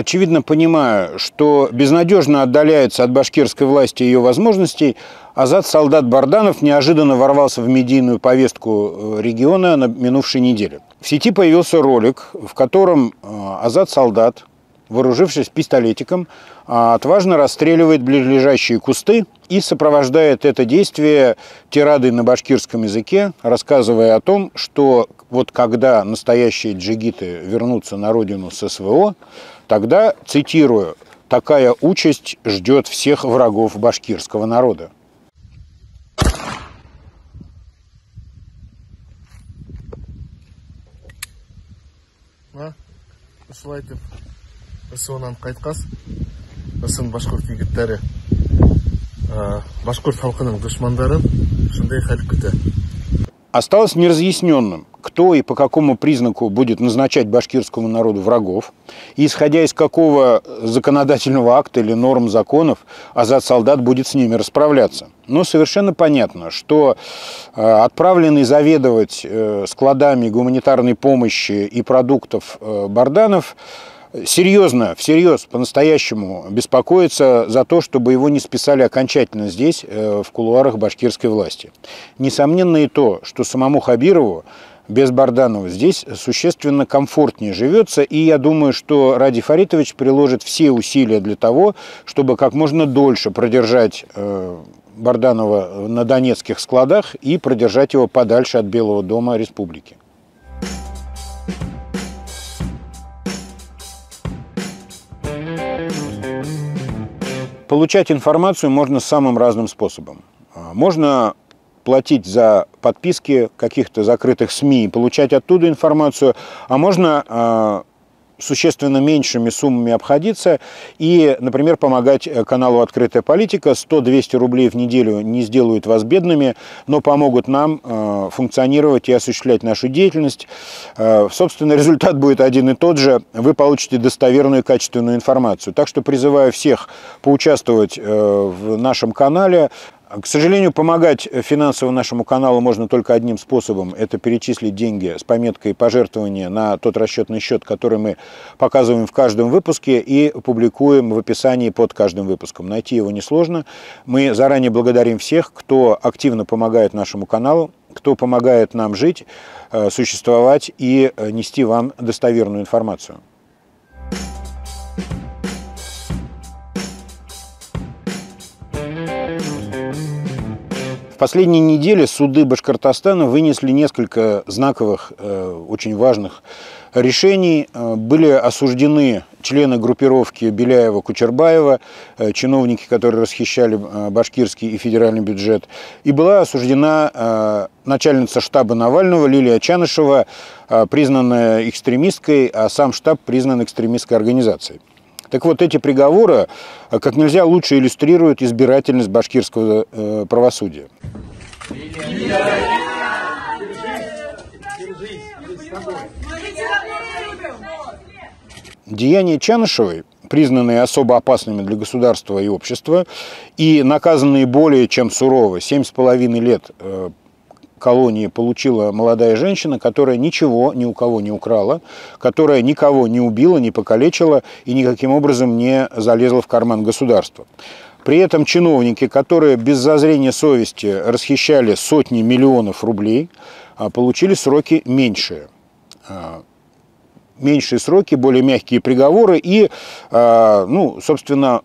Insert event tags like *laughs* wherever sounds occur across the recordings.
очевидно понимая, что безнадежно отдаляется от башкирской власти ее возможностей, Азат Солдат Барданов неожиданно ворвался в медийную повестку э, региона на минувшей неделе. В сети появился ролик, в котором э, Азат Солдат, вооружившись пистолетиком, а, отважно расстреливает близлежащие кусты и сопровождает это действие тирадой на башкирском языке, рассказывая о том, что вот когда настоящие джигиты вернутся на родину с СВО, тогда, цитирую, такая участь ждет всех врагов башкирского народа. осылай айтып СОнан қайтқас сын башқұрт егіттері башқұрт халқының дұшмандарын шындай күтә Осталось неразъясненным, кто и по какому признаку будет назначать башкирскому народу врагов, и исходя из какого законодательного акта или норм законов Азат Солдат будет с ними расправляться. Но совершенно понятно, что э, отправленный заведовать э, складами гуманитарной помощи и продуктов э, Барданов серьезно, всерьез, по-настоящему беспокоится за то, чтобы его не списали окончательно здесь, в кулуарах башкирской власти. Несомненно и то, что самому Хабирову без Барданова здесь существенно комфортнее живется, и я думаю, что Ради Фаритович приложит все усилия для того, чтобы как можно дольше продержать э, Барданова на донецких складах и продержать его подальше от Белого дома республики. Получать информацию можно самым разным способом. А, можно платить за подписки каких-то закрытых СМИ и получать оттуда информацию, а можно а, существенно меньшими суммами обходиться и, например, помогать э, каналу «Открытая политика». 100-200 рублей в неделю не сделают вас бедными, но помогут нам э, функционировать и осуществлять нашу деятельность. Э, собственно, результат будет один и тот же. Вы получите достоверную и качественную информацию. Так что призываю всех поучаствовать в нашем канале, к сожалению, помогать финансово нашему каналу можно только одним способом. Это перечислить деньги с пометкой пожертвования на тот расчетный счет, который мы показываем в каждом выпуске и публикуем в описании под каждым выпуском. Найти его несложно. Мы заранее благодарим всех, кто активно помогает нашему каналу, кто помогает нам жить, э, существовать и э, нести вам достоверную информацию. Последние недели суды Башкортостана вынесли несколько знаковых, э, очень важных решений. Э, были осуждены члены группировки Беляева-Кучербаева, э, чиновники, которые расхищали башкирский и федеральный бюджет. И была осуждена начальница штаба Навального Лилия Чанышева, признанная экстремисткой, а сам штаб признан экстремистской организацией. Так вот, эти приговоры э, как нельзя лучше иллюстрируют избирательность башкирского э, правосудия. Деяния Чанышевой, признанные особо опасными для государства и общества, и наказанные более чем сурово, 7,5 лет э, колонии получила молодая женщина, которая ничего ни у кого не украла, которая никого не убила, не покалечила и никаким образом не залезла в карман государства. При этом чиновники, которые без зазрения совести расхищали сотни миллионов рублей, а, получили сроки меньшие а, меньшие сроки, более мягкие приговоры и, а, ну, собственно,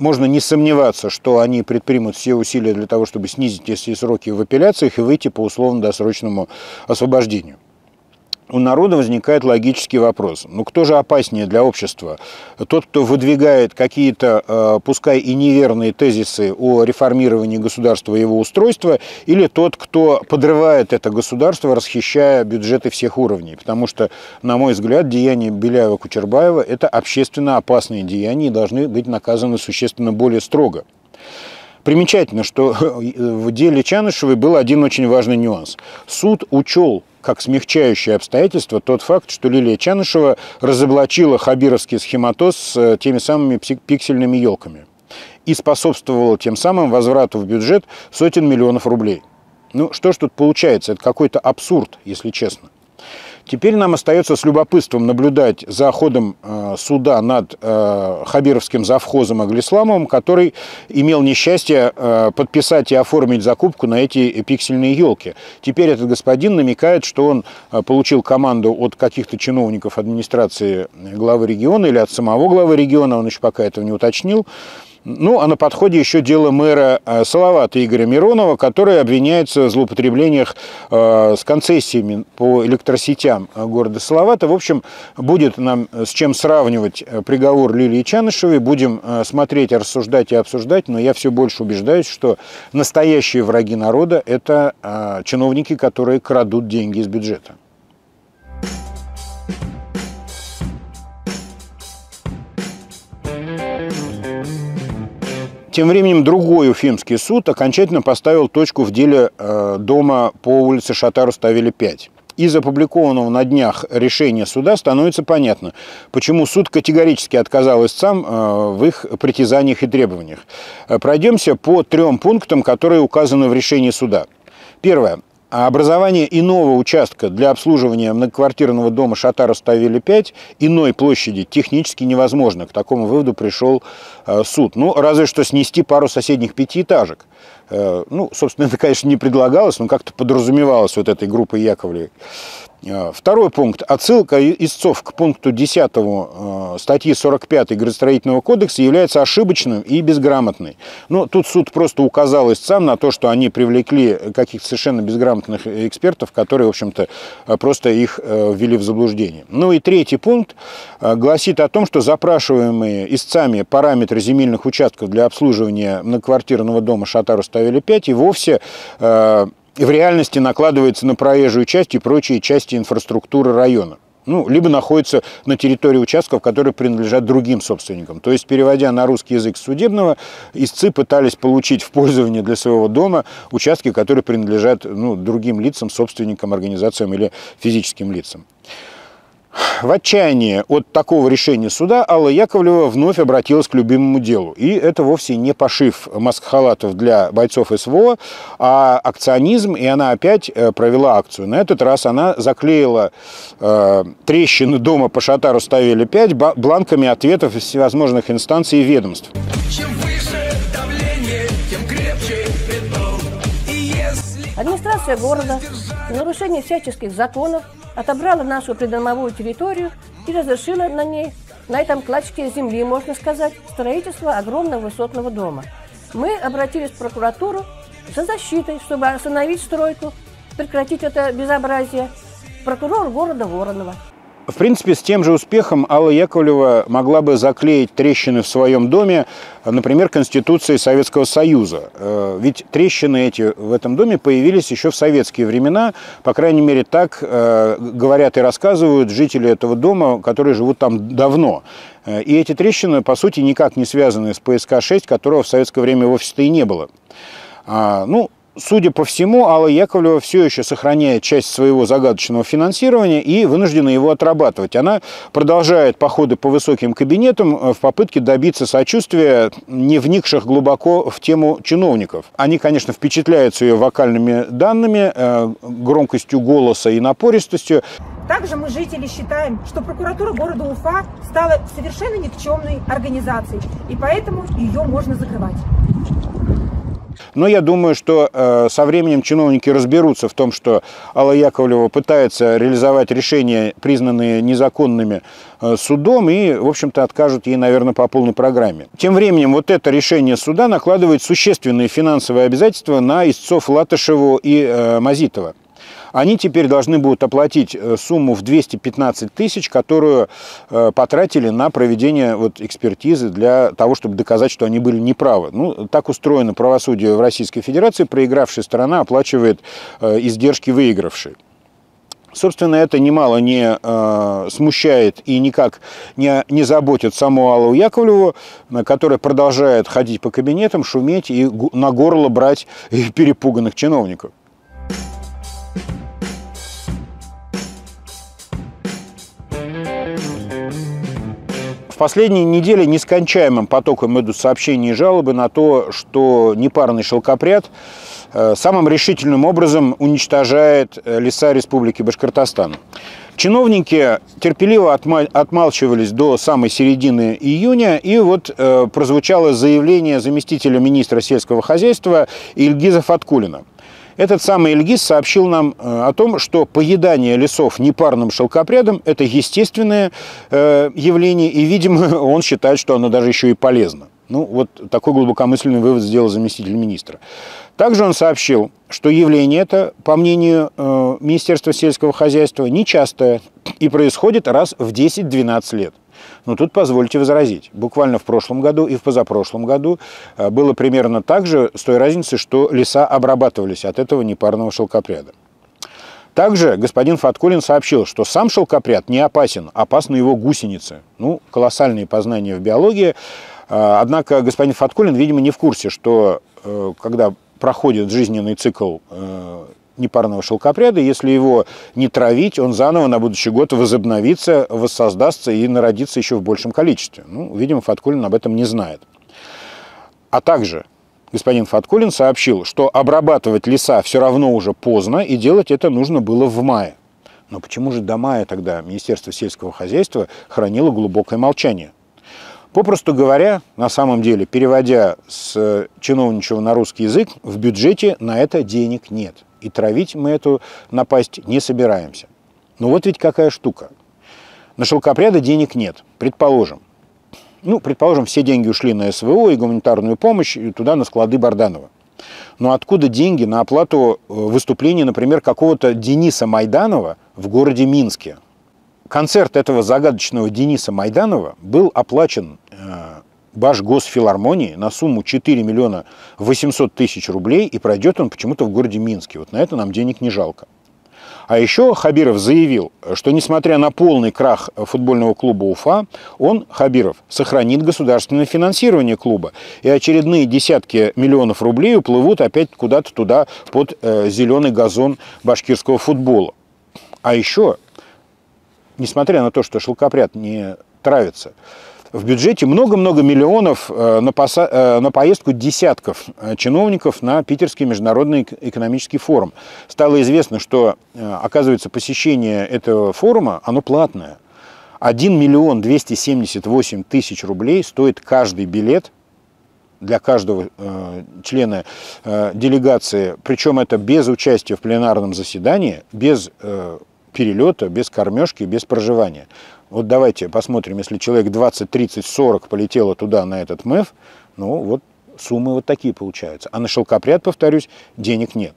можно не сомневаться, что они предпримут все усилия для того, чтобы снизить эти сроки в апелляциях и выйти по условно-досрочному освобождению у народа возникает логический вопрос. Ну кто же опаснее для общества? Тот, кто выдвигает какие-то, э, пускай и неверные тезисы о реформировании государства и его устройства, или тот, кто подрывает это государство, расхищая бюджеты всех уровней? Потому что, на мой взгляд, деяния Беляева-Кучербаева – это общественно опасные деяния и должны быть наказаны существенно более строго. Примечательно, что *laughs* в деле Чанышевой был один очень важный нюанс. Суд учел как смягчающее обстоятельство тот факт, что Лилия Чанышева разоблачила хабировский схематоз с э, теми самыми пиксельными елками и способствовала тем самым возврату в бюджет сотен миллионов рублей. Ну, что ж тут получается? Это какой-то абсурд, если честно. Теперь нам остается с любопытством наблюдать за ходом э, суда над э, Хабировским завхозом Аглисламовым, который имел несчастье э, подписать и оформить закупку на эти пиксельные елки. Теперь этот господин намекает, что он получил команду от каких-то чиновников администрации главы региона или от самого главы региона, он еще пока этого не уточнил, ну, а на подходе еще дело мэра э, Салавата Игоря Миронова, который обвиняется в злоупотреблениях э, с концессиями по электросетям э, города Салавата. В общем, будет нам с чем сравнивать приговор Лилии Чанышевой. Будем смотреть, рассуждать и обсуждать, но я все больше убеждаюсь, что настоящие враги народа – это чиновники, которые крадут деньги из бюджета. Тем временем другой Уфимский суд окончательно поставил точку в деле э, дома по улице Шатару ставили 5. Из опубликованного на днях решения суда становится понятно, почему суд категорически отказал истцам э, в их притязаниях и требованиях. Пройдемся по трем пунктам, которые указаны в решении суда. Первое. А образование иного участка для обслуживания многоквартирного дома Шатара ставили 5 иной площади технически невозможно. К такому выводу пришел э, суд. Ну, разве что снести пару соседних пятиэтажек. Э, ну, собственно, это, конечно, не предлагалось, но как-то подразумевалось вот этой группой Яковлевой. Э, второй пункт. Отсылка истцов к пункту 10 э, статьи 45 Градостроительного кодекса является ошибочным и безграмотной. Но тут суд просто указал истцам на то, что они привлекли каких-то совершенно безграмотных экспертов, которые, в общем-то, просто их ввели в заблуждение. Ну и третий пункт гласит о том, что запрашиваемые истцами параметры земельных участков для обслуживания многоквартирного дома Шатару составили 5, и вовсе э, в реальности накладывается на проезжую часть и прочие части инфраструктуры района ну, либо находится на территории участков, которые принадлежат другим собственникам. То есть, переводя на русский язык судебного, истцы пытались получить в пользование для своего дома участки, которые принадлежат ну, другим лицам, собственникам, организациям или физическим лицам. В отчаянии от такого решения суда Алла Яковлева вновь обратилась к любимому делу. И это вовсе не пошив маск-халатов для бойцов СВО, а акционизм, и она опять э, провела акцию. На этот раз она заклеила э, трещины дома по Шатару ставили 5 бланками ответов из всевозможных инстанций и ведомств. Чем выше давление, тем крепче если... Администрация города в нарушении всяческих законов отобрала нашу придомовую территорию и разрешила на ней, на этом клочке земли, можно сказать, строительство огромного высотного дома. Мы обратились в прокуратуру за защитой, чтобы остановить стройку, прекратить это безобразие. Прокурор города Воронова – в принципе, с тем же успехом Алла Яковлева могла бы заклеить трещины в своем доме, например, Конституции Советского Союза. Э, ведь трещины эти в этом доме появились еще в советские времена, по крайней мере, так э, говорят и рассказывают жители этого дома, которые живут там давно. Э, и эти трещины, по сути, никак не связаны с ПСК-6, которого в советское время вовсе-то и не было. А, ну, Судя по всему, Алла Яковлева все еще сохраняет часть своего загадочного финансирования и вынуждена его отрабатывать. Она продолжает походы по высоким кабинетам э, в попытке добиться сочувствия не вникших глубоко в тему чиновников. Они, конечно, впечатляются ее вокальными данными, э, громкостью голоса и напористостью. Также мы, жители, считаем, что прокуратура города Уфа стала совершенно никчемной организацией, и поэтому ее можно закрывать. Но я думаю, что э, со временем чиновники разберутся в том, что Алла Яковлева пытается реализовать решения, признанные незаконными э, судом, и, в общем-то, откажут ей, наверное, по полной программе. Тем временем вот это решение суда накладывает существенные финансовые обязательства на истцов Латышеву и э, Мазитова они теперь должны будут оплатить э, сумму в 215 тысяч, которую э, потратили на проведение вот экспертизы для того, чтобы доказать, что они были неправы. Ну, так устроено правосудие в Российской Федерации. Проигравшая сторона оплачивает э, издержки выигравшей. Собственно, это немало не э, смущает и никак не, не заботит саму Аллу Яковлеву, которая продолжает ходить по кабинетам, шуметь и на горло брать перепуганных чиновников. Последние недели нескончаемым потоком идут сообщения и жалобы на то, что непарный шелкопряд э, самым решительным образом уничтожает э, леса Республики Башкортостан. Чиновники терпеливо отмалчивались до самой середины июня, и вот э, прозвучало заявление заместителя министра сельского хозяйства Ильгиза Фаткулина. Этот самый Ильгиз сообщил нам э, о том, что поедание лесов непарным шелкопрядом – это естественное э, явление, и, видимо, *laughs* он считает, что оно даже еще и полезно. Ну, вот такой глубокомысленный вывод сделал заместитель министра. Также он сообщил, что явление это, по мнению э, Министерства сельского хозяйства, нечастое и происходит раз в 10-12 лет. Но тут позвольте возразить. Буквально в прошлом году и в позапрошлом году э, было примерно так же, с той разницей, что леса обрабатывались от этого непарного шелкопряда. Также господин Фаткулин сообщил, что сам шелкопряд не опасен, опасны его гусеницы. Ну, колоссальные познания в биологии. Э, однако господин Фаткулин, видимо, не в курсе, что э, когда проходит жизненный цикл непарного шелкопряда, если его не травить, он заново на будущий год возобновится, воссоздастся и народится еще в большем количестве. Ну, видимо, Фаткулин об этом не знает. А также господин Фаткулин сообщил, что обрабатывать леса все равно уже поздно, и делать это нужно было в мае. Но почему же до мая тогда Министерство сельского хозяйства хранило глубокое молчание? Попросту говоря, на самом деле, переводя с чиновничего на русский язык, в бюджете на это денег нет – и травить мы эту напасть не собираемся. Но вот ведь какая штука. На шелкопряда денег нет, предположим. Ну, предположим, все деньги ушли на СВО и гуманитарную помощь, и туда на склады Барданова. Но откуда деньги на оплату э, выступления, например, какого-то Дениса Майданова в городе Минске? Концерт этого загадочного Дениса Майданова был оплачен Башгосфилармонии на сумму 4 миллиона 800 тысяч рублей, и пройдет он почему-то в городе Минске. Вот на это нам денег не жалко. А еще Хабиров заявил, что несмотря на полный крах футбольного клуба Уфа, он, Хабиров, сохранит государственное финансирование клуба. И очередные десятки миллионов рублей уплывут опять куда-то туда под э, зеленый газон башкирского футбола. А еще, несмотря на то, что шелкопряд не травится, в бюджете много-много миллионов э, на, поса... Э, на поездку десятков э, чиновников на Питерский международный экономический форум. Стало известно, что, оказывается, посещение этого форума, оно платное. 1 миллион 278 тысяч рублей стоит каждый билет для каждого э, члена э, делегации, причем это без участия в пленарном заседании, без э, перелета, без кормежки, без проживания. Вот давайте посмотрим, если человек 20, 30, 40 полетело туда, на этот МЭФ, ну вот суммы вот такие получаются. А на шелкопряд, повторюсь, денег нет.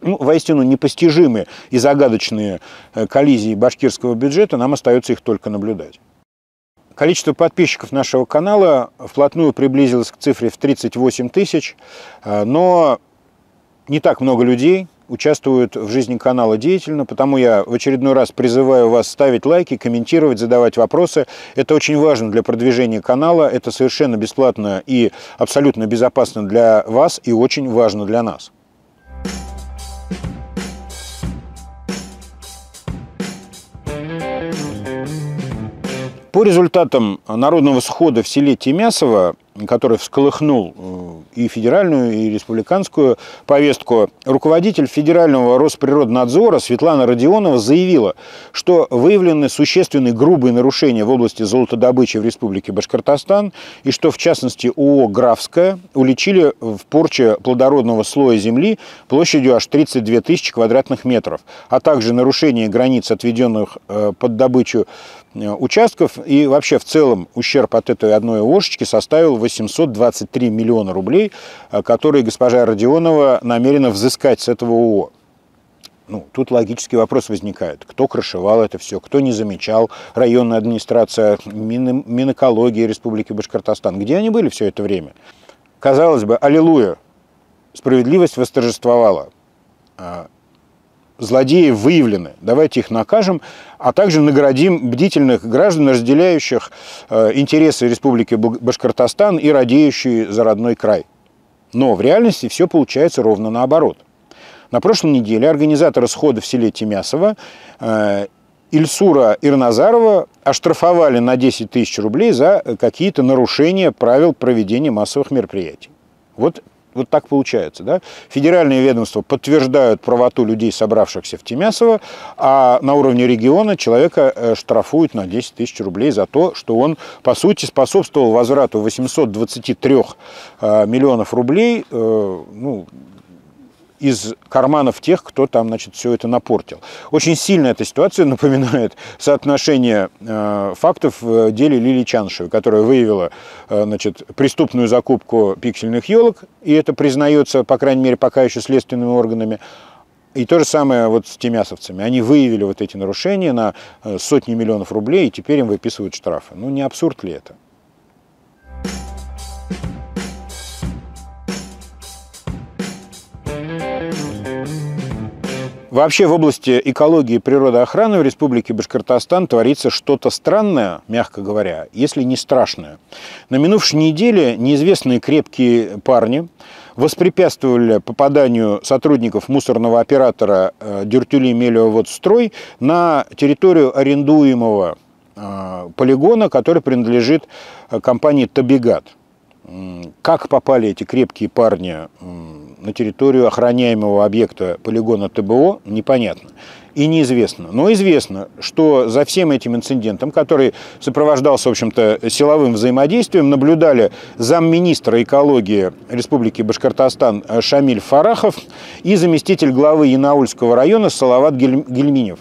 Ну, воистину непостижимые и загадочные э, коллизии башкирского бюджета, нам остается их только наблюдать. Количество подписчиков нашего канала вплотную приблизилось к цифре в 38 тысяч, э, но не так много людей участвуют в жизни канала деятельно, потому я в очередной раз призываю вас ставить лайки, комментировать, задавать вопросы. Это очень важно для продвижения канала, это совершенно бесплатно и абсолютно безопасно для вас и очень важно для нас. По результатам народного схода в селе Тимясово который всколыхнул э, и федеральную, и республиканскую повестку, руководитель Федерального Росприроднадзора Светлана Родионова заявила, что выявлены существенные грубые нарушения в области золотодобычи в Республике Башкортостан, и что, в частности, ООО «Графская» уличили в порче плодородного слоя земли площадью аж 32 тысячи квадратных метров, а также нарушение границ, отведенных э, под добычу участков. И вообще в целом ущерб от этой одной ОШечки составил 823 миллиона рублей, э, которые госпожа Родионова намерена взыскать с этого ООО. Ну, тут логический вопрос возникает. Кто крышевал это все, кто не замечал, районная администрация, Мин, Минэкология Республики Башкортостан. Где они были все это время? Казалось бы, аллилуйя, справедливость восторжествовала. Злодеи выявлены, давайте их накажем, а также наградим бдительных граждан, разделяющих э, интересы Республики Башкортостан и радеющие за родной край. Но в реальности все получается ровно наоборот. На прошлой неделе организаторы схода в селе Тимясово э, Ильсура Ирназарова оштрафовали на 10 тысяч рублей за какие-то нарушения правил проведения массовых мероприятий. Вот вот так получается. Да? Федеральные ведомства подтверждают правоту людей, собравшихся в Тимясово, а на уровне региона человека э, штрафуют на 10 тысяч рублей за то, что он, по сути, способствовал возврату 823 э, миллионов рублей э, ну, из карманов тех, кто там, значит, все это напортил. Очень сильно эта ситуация *laughs* напоминает соотношение э, фактов в деле Лили Чаншевой, которая выявила, э, значит, преступную закупку пиксельных елок, и это признается, по крайней мере, пока еще следственными органами. И то же самое вот с тимясовцами. Они выявили вот эти нарушения на э, сотни миллионов рублей, и теперь им выписывают штрафы. Ну, не абсурд ли это? Вообще в области экологии и природоохраны в Республике Башкортостан творится что-то странное, мягко говоря, если не страшное. На минувшей неделе неизвестные крепкие парни воспрепятствовали попаданию сотрудников мусорного оператора э, Дюртюли Мелиоводстрой на территорию арендуемого э, полигона, который принадлежит э, компании Табигат. Как попали эти крепкие парни на территорию охраняемого объекта полигона ТБО, непонятно и неизвестно. Но известно, что за всем этим инцидентом, который сопровождался, в общем-то, силовым взаимодействием, наблюдали замминистра экологии Республики Башкортостан Шамиль Фарахов и заместитель главы Янаульского района Салават Гельминев.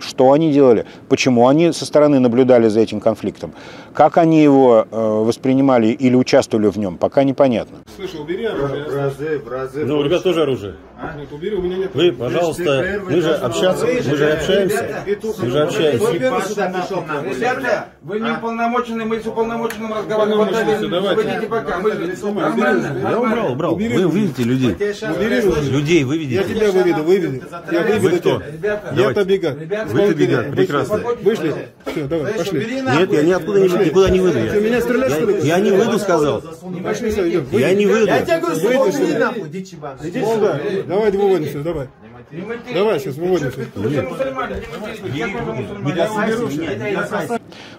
Что они делали? Почему они со стороны наблюдали за этим конфликтом? Как они его э, воспринимали или участвовали в нем, пока непонятно. Слышал, убери оружие. В разы, в разы. Ну, у ребят тоже оружие. А? Нет, убери, у меня нет. Вы, пожалуйста, мы же общаться, мы же общаемся. Мы же общаемся. Ребята, вы не уполномочены, мы с уполномоченным разговариваем. Давайте. пока. Мы нормально. Я убрал, убрал. Вы выведите людей. Людей выведите. Я тебя выведу, выведу. Я выведу Вы кто? Я Табигат. Вы Табигат, прекрасно. Вышли? Все, давай, пошли. Нет, я ниоткуда не никуда не выйду. Ты меня стрелять, что ли? Я не выйду, сказал. Пошли, все, идем. Я не выйду. Я тебе говорю, что нахуй. Иди сюда. Давай выводимся, давай. Давай, сейчас выводимся.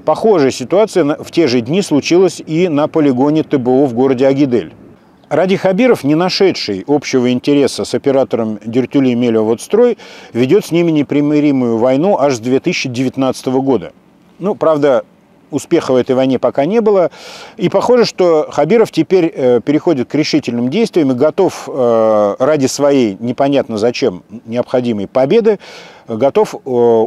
Похожая ситуация в те же дни случилась и на полигоне ТБО в городе Агидель. Ради Хабиров, не нашедший общего интереса с оператором Дюртюли Мелиоводстрой, ведет с ними непримиримую войну аж с 2019 года. Ну, правда, успеха в этой войне пока не было. И похоже, что Хабиров теперь э, переходит к решительным действиям и готов э, ради своей, непонятно зачем, необходимой победы, готов э,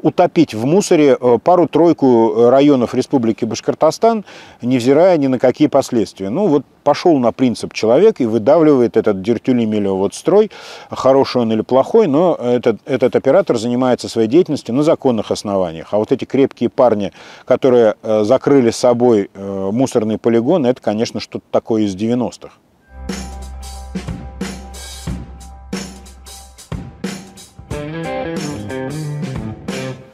утопить в мусоре э, пару-тройку районов Республики Башкортостан, невзирая ни на какие последствия. Ну вот пошел на принцип человек и выдавливает этот дертюли вот строй, хороший он или плохой, но этот, этот оператор занимается своей деятельностью на законных основаниях. А вот эти крепкие парни, которые э, закрыли собой мусорный полигон, это, конечно, что-то такое из 90-х.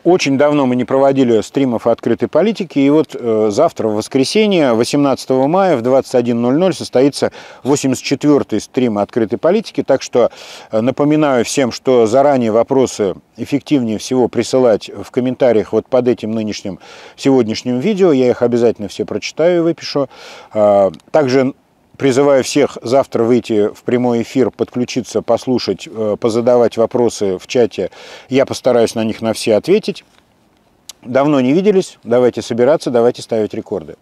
Очень давно мы не проводили стримов открытой политики, и вот э, завтра, в воскресенье, 18 мая в 21.00 состоится 84-й стрим открытой политики, так что э, напоминаю всем, что заранее вопросы эффективнее всего присылать в комментариях вот под этим нынешним сегодняшним видео, я их обязательно все прочитаю и выпишу. Э, также Призываю всех завтра выйти в прямой эфир, подключиться, послушать, э, позадавать вопросы в чате. Я постараюсь на них на все ответить. Давно не виделись, давайте собираться, давайте ставить рекорды.